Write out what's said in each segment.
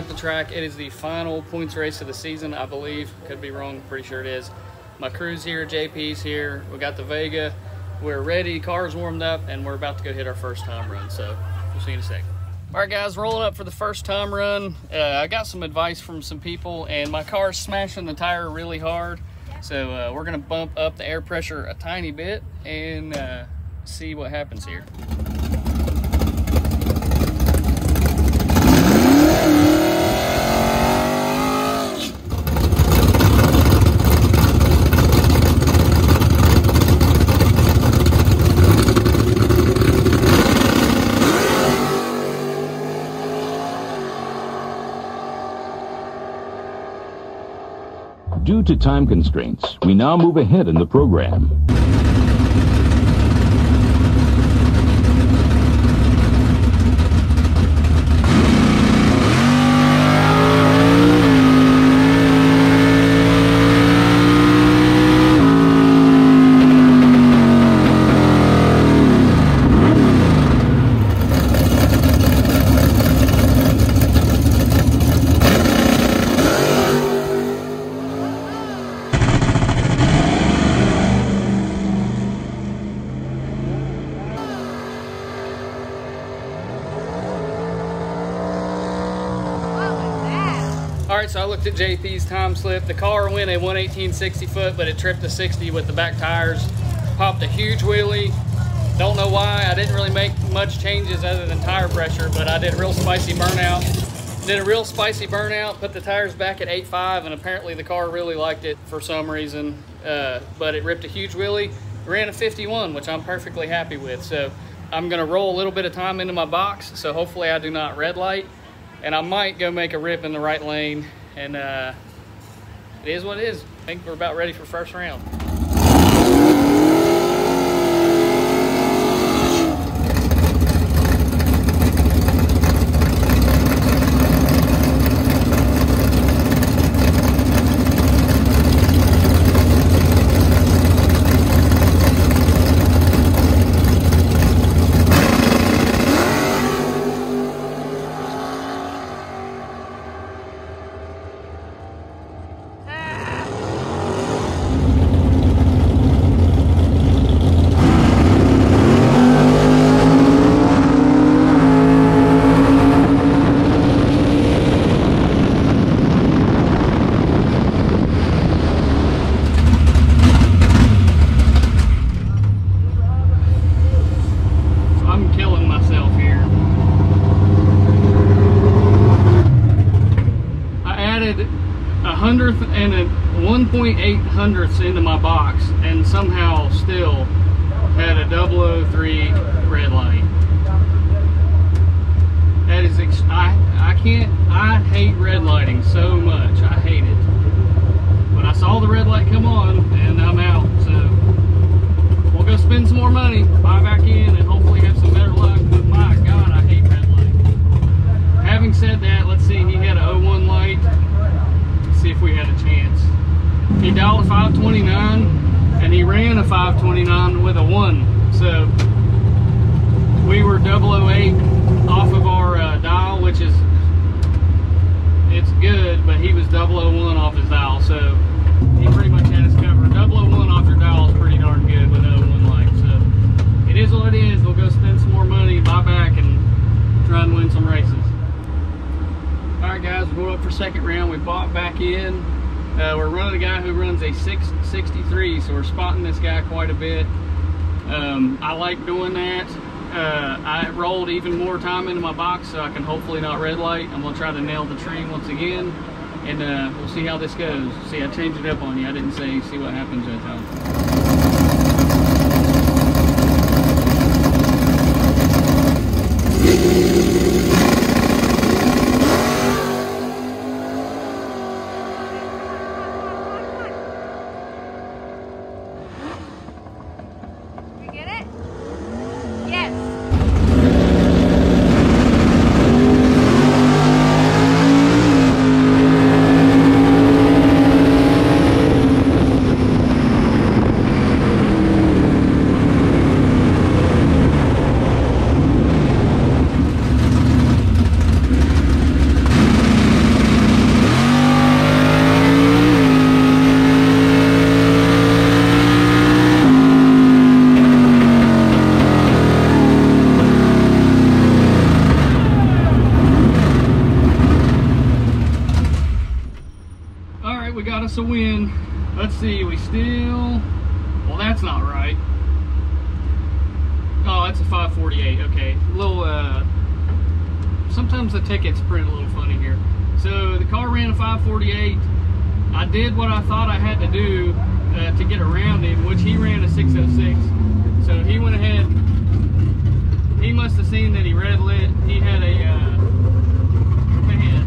at the track. It is the final points race of the season, I believe. Could be wrong, pretty sure it is. My crew's here, JP's here. We got the Vega. We're ready, car's warmed up, and we're about to go hit our first time run. So we'll see you in a second. All right, guys, rolling up for the first time run. Uh, I got some advice from some people, and my car's smashing the tire really hard. So uh, we're gonna bump up the air pressure a tiny bit and uh, see what happens here. Due to time constraints, we now move ahead in the program. So I looked at JP's time slip. The car went a 118 60 foot, but it tripped a 60 with the back tires. Popped a huge wheelie. Don't know why. I didn't really make much changes other than tire pressure, but I did a real spicy burnout. Did a real spicy burnout, put the tires back at 8.5, and apparently the car really liked it for some reason. Uh, but it ripped a huge wheelie. Ran a 51, which I'm perfectly happy with. So I'm gonna roll a little bit of time into my box, so hopefully I do not red light and I might go make a rip in the right lane. And uh, it is what it is. I think we're about ready for first round. So I'm killing myself here. I added a hundredth and a 1.8 hundredths into my box and somehow still had a 003 red light. That is, I, I can't, I hate red lighting so much. I hate it. But I saw the red light come on and I'm out, so we'll go spend some more money, buy back in, and hopefully have some better luck. But my God, I hate red light. Having said that, let's see, he had a 01 light. Let's see if we had a chance. He dialed a 529, and he ran a 529 with a 1. So we were 008 off of our uh, dial, which is, it's good, but he was 001 off his dial. So he pretty much had us covered. 001 off your dial is pretty darn good with 01 light. So it is what it is. We'll go spend some more money, buy back, and try and win some races. All right, guys, we're going up for second round. We bought back in. Uh, we're running a guy who runs a 663, so we're spotting this guy quite a bit. Um, I like doing that. Uh, I rolled even more time into my box so I can hopefully not red light. I'm gonna try to nail the tree once again, and uh, we'll see how this goes. See, I changed it up on you. I didn't say see what happens that time. We get it? Yes. A win. Let's see, we still, well, that's not right. Oh, that's a 548, okay. A little, uh, sometimes the tickets print a little funny here. So the car ran a 548. I did what I thought I had to do uh, to get around him, which he ran a 606. So he went ahead, he must have seen that he red lit. He had a, uh, man,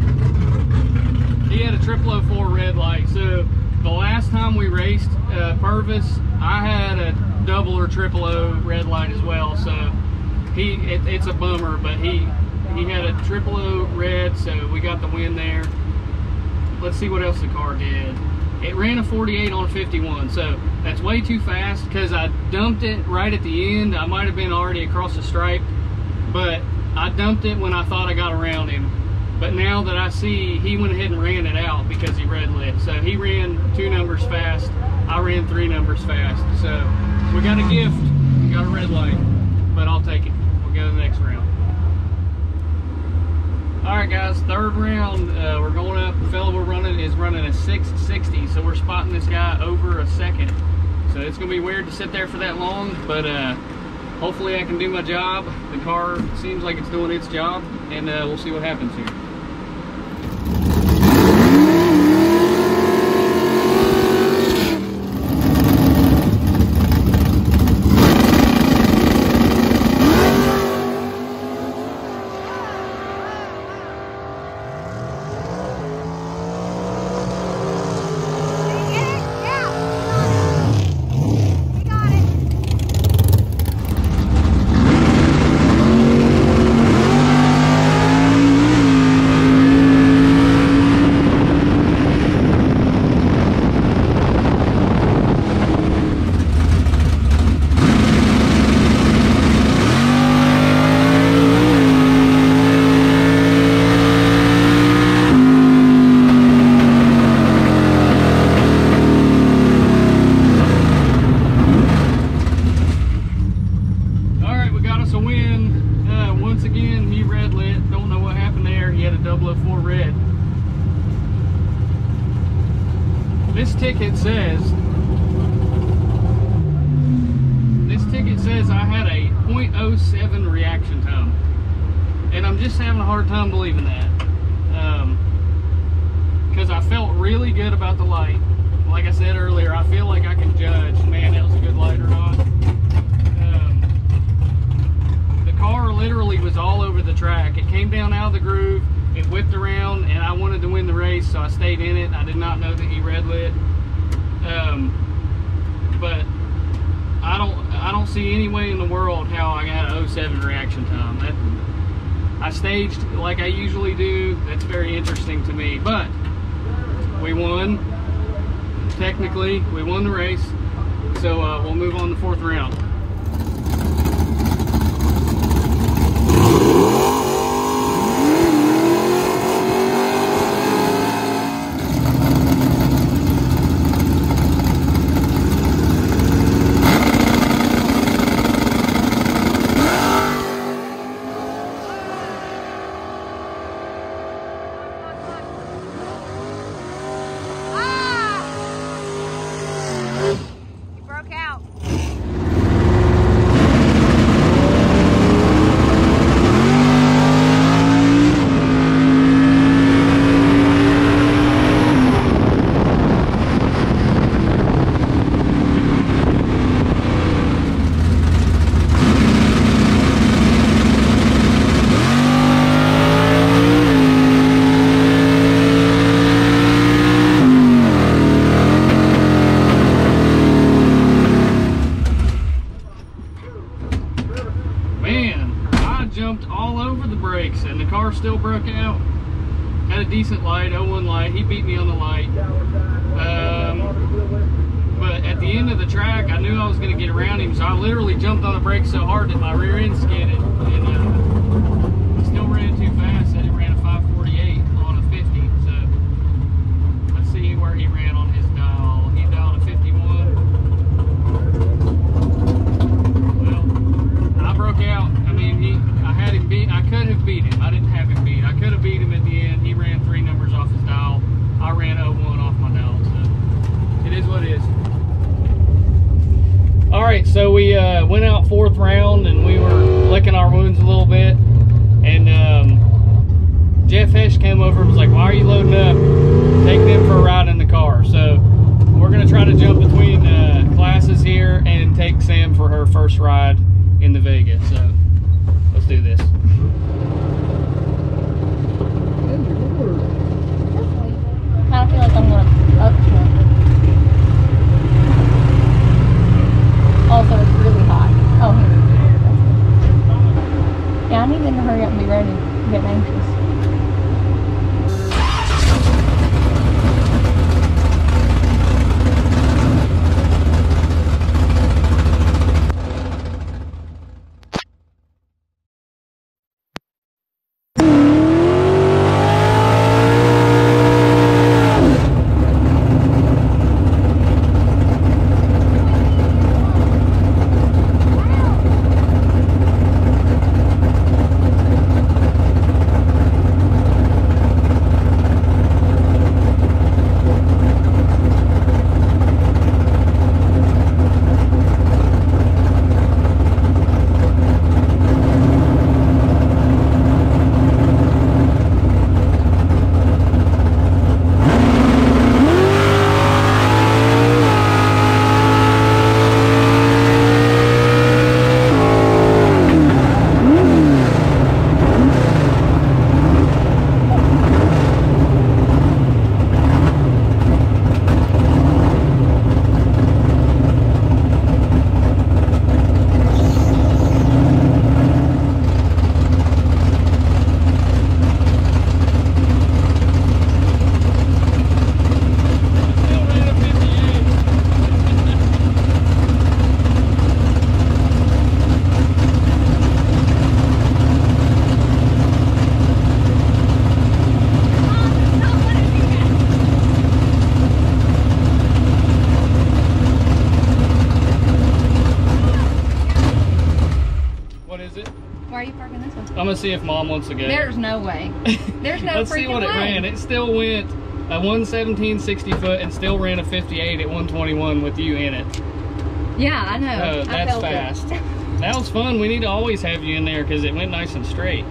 he had a triple 04 red light. So the last time we raced uh, Purvis, I had a double or triple O red light as well. So he, it, it's a bummer, but he, he had a triple O red, so we got the win there. Let's see what else the car did. It ran a 48 on a 51, so that's way too fast because I dumped it right at the end. I might have been already across the stripe, but I dumped it when I thought I got around him. But now that I see, he went ahead and ran it out because he red lit. So he ran two numbers fast. I ran three numbers fast. So we got a gift. We got a red light, but I'll take it. We'll go to the next round. All right, guys, third round. Uh, we're going up. The fellow we're running is running a 660, so we're spotting this guy over a second. So it's gonna be weird to sit there for that long, but uh, hopefully I can do my job. The car seems like it's doing its job, and uh, we'll see what happens here. Did you get it? Yeah. You got it. All right, we got us a win. Uh, once again, he red lit. Don't know what happened there. He had a 004 red. This ticket says, this ticket says I had a 0.07 reaction time. And I'm just having a hard time believing that. Because I felt really good about the light. Like I said earlier, I feel like I can judge, man, that was a good light or not. Um, the car literally was all over the track. It came down out of the groove, it whipped around, and I wanted to win the race, so I stayed in it. I did not know that he red lit. Um, but I don't I don't see any way in the world how I got a 07 reaction time. That I staged like I usually do. That's very interesting to me. But we won. Technically, we won the race. So uh, we'll move on to the fourth round. Ah! You broke out. Man, I jumped all over the brakes and the car still broke out. Had a decent light, 01 light. He beat me on the light. Um, but at the end of the track, I knew I was going to get around him, so I literally jumped on the brakes so hard that my rear end skidded. And uh, still ran too fast, and it ran a 548 on a 50. So let's see where he ran on his dial. He dialed a 51. Well, I broke out didn't have him beat. I could have beat him at the end. He ran three numbers off his dial. I ran 01 off my dial. So it is what it is. All right, so we uh, went out fourth round and we were licking our wounds a little bit. And um, Jeff Hesh came over and was like, why are you loading up? Take them for a ride in the car. So we're going to try to jump between uh, classes here and take Sam for her first ride in the Vegas. So let's do this. Also, it's really hot. Oh, here. Yeah, I need to hurry up and be ready. I'm getting anxious. What is it? Why are you parking this one? I'm to see if mom wants to go. There's no way. There's no way. Let's see what it way. ran. It still went a 117 60 foot and still ran a 58 at 121 with you in it. Yeah, I know. Oh, that's it. fast. That was fun. We need to always have you in there because it went nice and straight.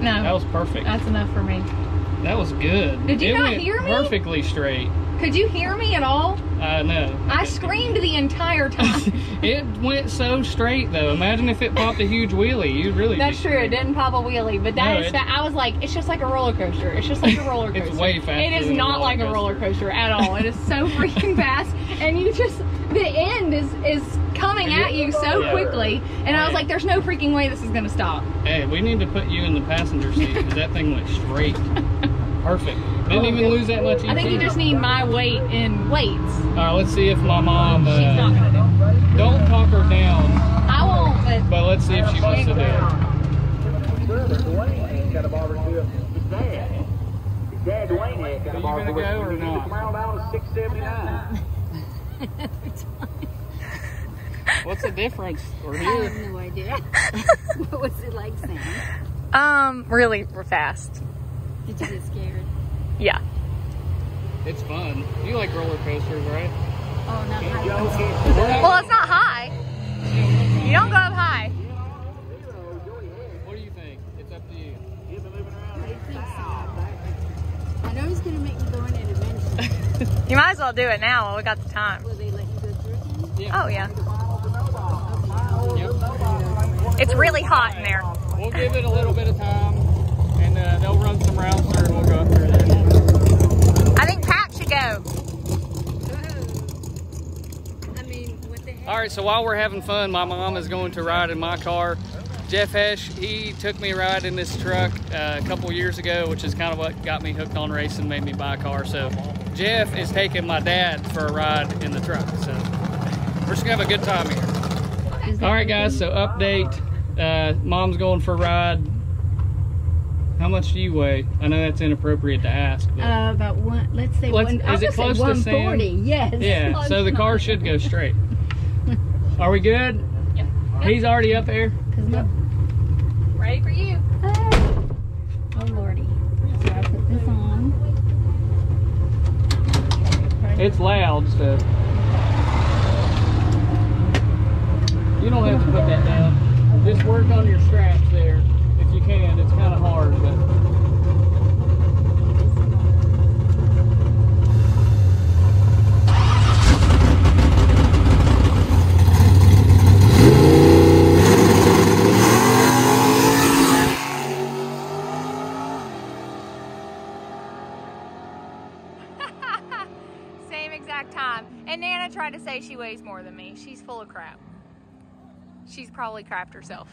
No, That was perfect. that's enough for me. That was good. Did you it not hear me? Perfectly straight. Could you hear me at all? I know. I screamed the entire time. it went so straight though. Imagine if it popped a huge wheelie. You'd really. That's true. It didn't pop a wheelie, but that No, is. fa- I was like, it's just like a roller coaster. It's just like a roller coaster. It's way faster It is a not roller like a roller coaster at all. It is so freaking fast, and you just the end is is coming at you so Yeah. quickly, and I was like, there's no freaking way this is gonna stop. Hey, we need to put you in the passenger seat because that thing went straight. Perfect. Didn't Oh, even lose that much. I think you just need my weight in weights. All right, let's see if my mom. She's not Uh, gonna do. don't talk her down. I won't. But but let's see if she wants to do it. Brother Dwayne ain't got a barbecue. His dad. His dad Dwayne ain't got Are a you gonna go or He's not? at Crown 679. What's the difference? We're I here. have no idea. what was it like, Sam? um, really fast. Did you get scared? Yeah. It's fun. You like roller coasters, right? Oh, not Joe my can't Well, it's not high. You don't go up high. What do you think? It's up to you. I think so. I know he's going to make me go in it eventually. You might as well do it now while we got the time. Will they let you go through again? Oh yeah. Yep. It's really hot in there. We'll give it a little bit of time, and uh, they'll run some rounds through, and we'll go through there. I think Pat should go. I mean, what the heck? All right, so while we're having fun, my mom is going to ride in my car. Jeff Hesh, he took me a ride in this truck uh, a couple years ago, which is kind of what got me hooked on racing, made me buy a car. So Jeff is taking my dad for a ride in the truck. So we're just gonna have a good time here. All right, guys. So update. Uh, mom's going for a ride. How much do you weigh? I know that's inappropriate to ask, but Uh, about one, let's say Let's- one, I is it close say to Sam? 140, yes. yeah. So the car should go straight. Are we good? Yep. He's already up there. Cause my, Ready for you. oh lordy. So I put this on. It's loud, so. You don't have to put that down. Just work on your straps there if you can. It's kind of hard, but. Same exact time. And Nana tried to say she weighs more than me. She's full of crap. She's probably crapped herself.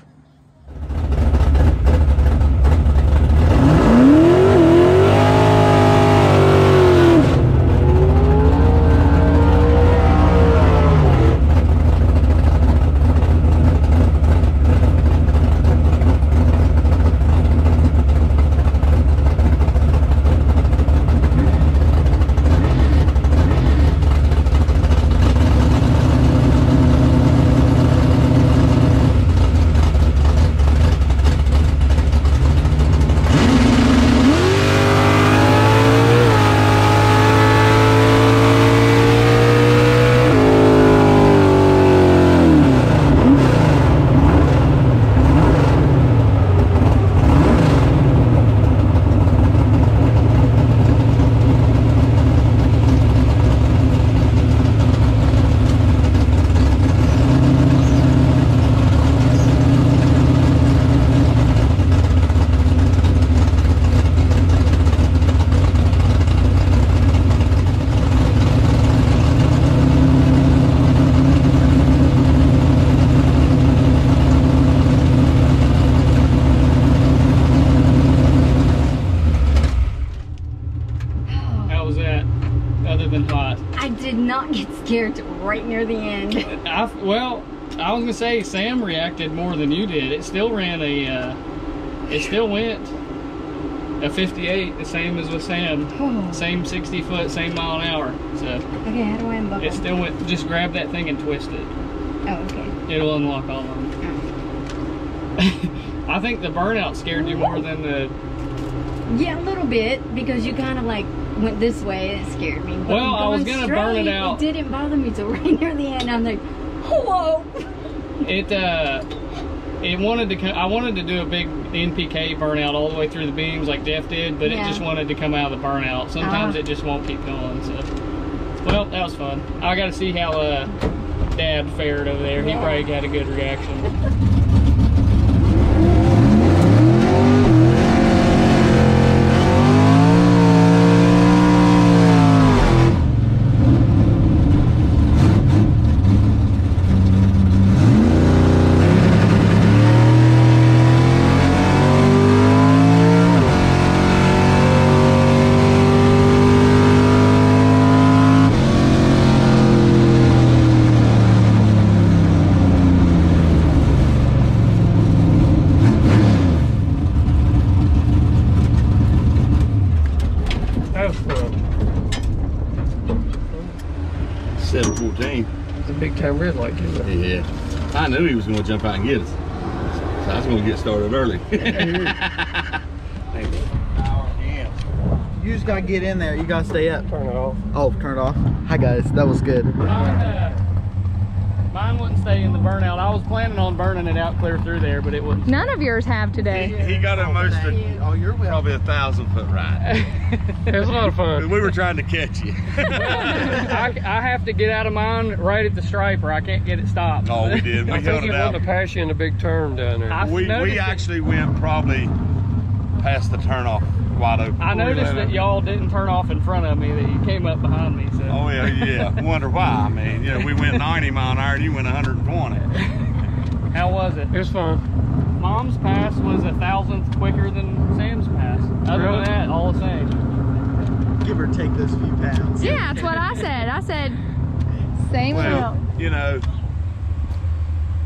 How was that? Other than hot. I did not get scared till right near the end. I, well, I was gonna say Sam reacted more than you did. It still ran a, uh, it still went a 58, the same as with Sam. Oh. Same 60 foot, same mile an hour. So Okay, how do I unbuckle? it still went. Just grab that thing and twist it. Oh, okay. It'll unlock all of them. I think the burnout scared you more than the. Yeah, a little bit because you kind of like went this way and it scared me. But Well, I was going gonna burn it out. It didn't bother me till right near the end. I'm like, whoa. It uh, it wanted to. I wanted to do a big NPK burnout all the way through the beams like Jeff did, but it just wanted to come out of the burnout. Sometimes Ah. it just won't keep going. So, well, that was fun. I got to see how uh, Dad fared over there. He probably got a good reaction. That was fun. 714. It's a big time red light too. Yeah. I knew he was going to jump out and get us. So I was going to get started early. You just gotta get in there. You gotta stay up. Turn it off. Oh, turn it off. Hi guys, that was good. Mine wouldn't stay in the burnout. I was planning on burning it out clear through there, but it wouldn't. None of yours have today. he got almost Thank a, you. Oh, you're welcome. probably a thousand foot ride. it was a lot of fun. We were trying to catch you. I, I have to get out of mine right at the stripe or I can't get it stopped. oh, we did. We held it out. to pass you in a big turn down there. I We, we actually went probably past the turnoff wide open. I noticed that y'all didn't turn off in front of me, that you came up behind me. So Oh yeah, yeah. Wonder why? I mean, you know, we went 90 mile an hour and you went 120. how was it? It was fun. Mom's pass was a thousandth quicker than Sam's pass. Other Really? than that, all the same. Give or take those few pounds. Yeah, that's what I said. I said, same Well, deal. you know,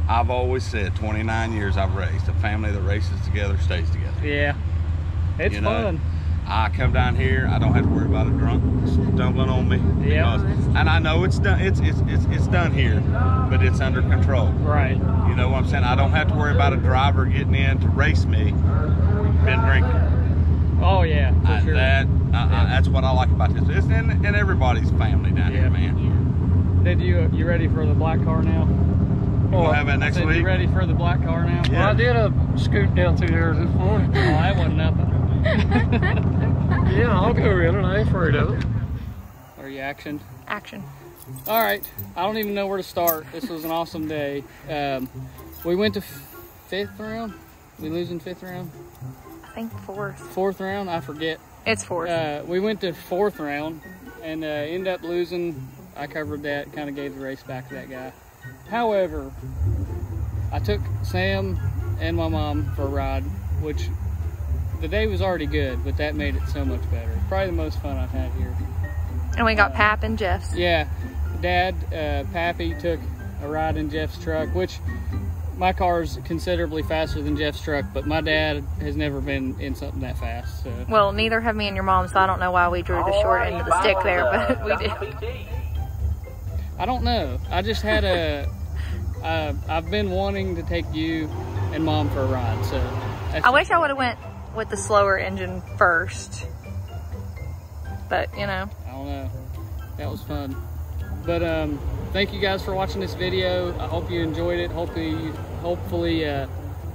I've always said 29 years I've raced. A family that races together stays together. Yeah, it's You know, fun. I come down here, I don't have to worry about a drunk stumbling on me. Yeah. and I know it's done. It's, it's it's it's done here, but it's under control. Right. You know what I'm saying? I don't have to worry about a driver getting in to race me. Been drinking. Oh yeah, I, sure. That uh, uh, that's what I like about this. It's in, in everybody's family down Yeah. here, man. Did you you ready for the black car now? We'll have that next week. you ready for the black car now? Well, I did a scoot down through there this morning. Oh, that wasn't nothing. Yeah, I'll go in it. I ain't afraid of it. Are you action? Action. All right. I don't even know where to start. This was an awesome day. Um, we went to f- fifth round. We losing fifth round, I think fourth. fourth round. I forget. It's fourth. Uh, we went to fourth round and uh, ended up losing. I covered that. Kind of gave the race back to that guy. However, I took Sam and my mom for a ride, which the day was already good, but that made it so much better. Probably the most fun I've had here. and we got Pap and Jeff's. Yeah, Dad, uh, Pappy took a ride in Jeff's truck, which my car's considerably faster than Jeff's truck, but my dad has never been in something that fast. So Well, neither have me and your mom, so I don't know why we drew the short end of the stick there, but we did. I don't know. I just had a. Uh, I've been wanting to take you and mom for a ride, so. I wish I would have went with the slower engine first. But, you know, I don't know. That was fun. But um, thank you guys for watching this video. I hope you enjoyed it. Hopefully, you, hopefully uh,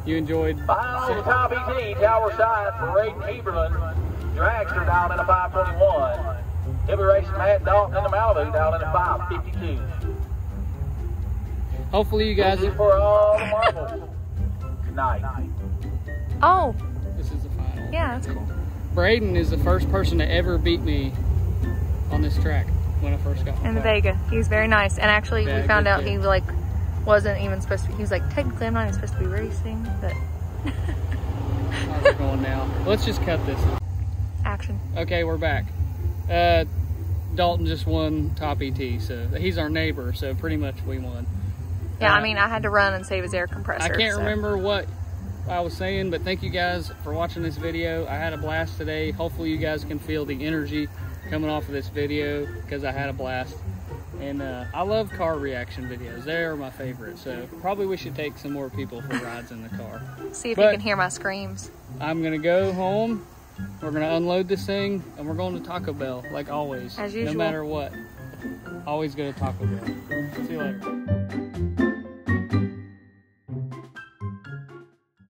you enjoyed. Final the top ET, Tower Side for Raiden Heberlin. Dragster down in a 521. He'll be racing Matt Dalton in the Malibu down in a 552. Hopefully, you guys. This is for all the marbles. Good night. oh, yeah, that's cool. Braden is the first person to ever beat me on this track when I first got In the. Vega. He was very nice. And actually, Yeah, we found out kid. he, like, wasn't even supposed to be, he was like, technically, I'm not even supposed to be racing, but How's it going now? Let's just cut this. action. Okay, we're back. Uh, Dalton just won top ET, so he's our neighbor, so pretty much we won. Yeah, Uh, I mean, I had to run and save his air compressor. I can't so. remember what I was saying, but thank you guys for watching this video. I had a blast today. Hopefully, you guys can feel the energy coming off of this video because I had a blast. And uh, I love car reaction videos. They are my favorite. So probably we should take some more people for rides in the car. See if But- you can hear my screams. I'm gonna go home. We're gonna unload this thing, and we're going to Taco Bell like always, As usual. no matter what. Always go to Taco Bell. See you later.